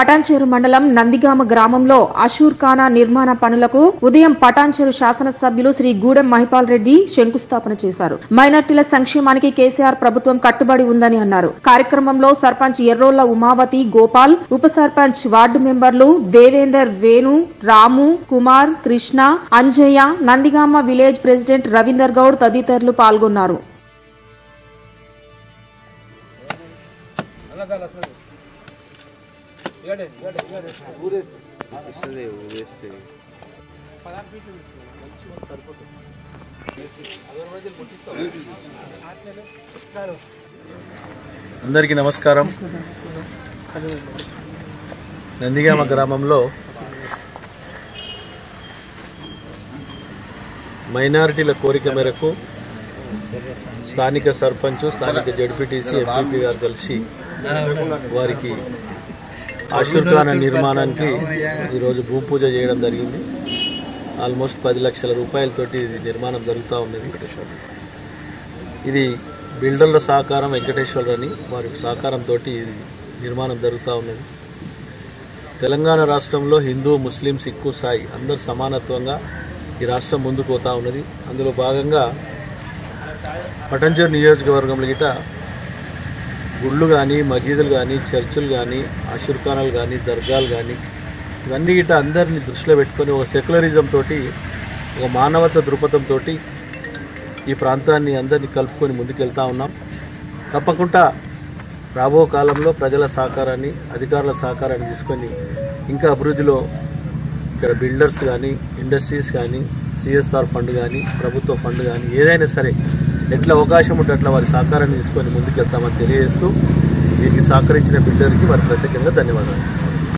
పటాన్చేరు మండలం నందిగామ గ్రామంలో అషూర్ ఖానా నిర్మాణ పనులకు ఉదయం పటాన్చేరు శాసనసభ్యులు శ్రీ గూడెం మహిపాల్ రెడ్డి శంకుస్థాపన చేశారు. మైనార్టీల సంక్షేమానికి కేసీఆర్ ప్రభుత్వం కట్టుబడి ఉందని అన్నారు. కార్యక్రమంలో సర్పంచ్ ఎర్రోళ్ళ ఉమావతి గోపాల్ ఉప సర్పంచ్ వార్డు మెంబర్లు దేవేందర్ వేణు రాము కుమార్ కృష్ణ అంజయ్య నందిగామ విలేజ్ ప్రెసిడెంట్ రవీందర్ గౌడ్ తదితరులు పాల్గొన్నారు. అందరికీ నమస్కారం. నందిగామ గ్రామంలో మైనారిటీల కోరిక మేరకు స్థానిక సర్పంచ్ స్థానిక జడ్పీటీసీ ఎంపీపీ గారు కలిసి వారికి ఆశీర్వాద నిర్మాణానికి ఈరోజు భూమి పూజ చేయడం జరిగింది. ఆల్మోస్ట్ పది లక్షల రూపాయలతోటి ఇది నిర్మాణం జరుగుతూ ఉన్నది ఇది బిల్డర్ల సహకారం వెంకటేశ్వర అని వారి సహకారంతో ఇది నిర్మాణం జరుగుతూ ఉన్నది. తెలంగాణ రాష్ట్రంలో హిందూ ముస్లిం సిక్కు సాయి అందరు సమానత్వంగా ఈ రాష్ట్రం ముందుకు పోతూ ఉన్నది. అందులో భాగంగా పటంచేరు నియోజకవర్గంలో గిట గుళ్ళు కానీ మసీదులు కానీ చర్చిలు కానీ ఆశీర్ఖానాలు కానీ దర్గాలు కానీ ఇవన్నీ గిట్ట అందరినీ దృష్టిలో పెట్టుకొని ఒక సెక్యులరిజం తోటి ఒక మానవత దృక్పథంతో ఈ ప్రాంతాన్ని అందరినీ కలుపుకొని ముందుకెళ్తా ఉన్నాం. తప్పకుండా రాబో కాలంలో ప్రజల సహకారాన్ని అధికారుల సహకారాన్ని తీసుకొని ఇంకా అభివృద్ధిలో ఇక్కడ బిల్డర్స్ కానీ ఇండస్ట్రీస్ కానీ సిఎస్ఆర్ ఫండ్ కానీ ప్రభుత్వ ఫండ్ కానీ ఏదైనా సరే ఎట్లా అవకాశం ఉంటే అట్లా వారి సహకారాన్ని తీసుకొని ముందుకెళ్తామని తెలియజేస్తూ దీనికి సహకరించిన బిల్డర్కి వారి ప్రత్యేకంగా ధన్యవాదాలు.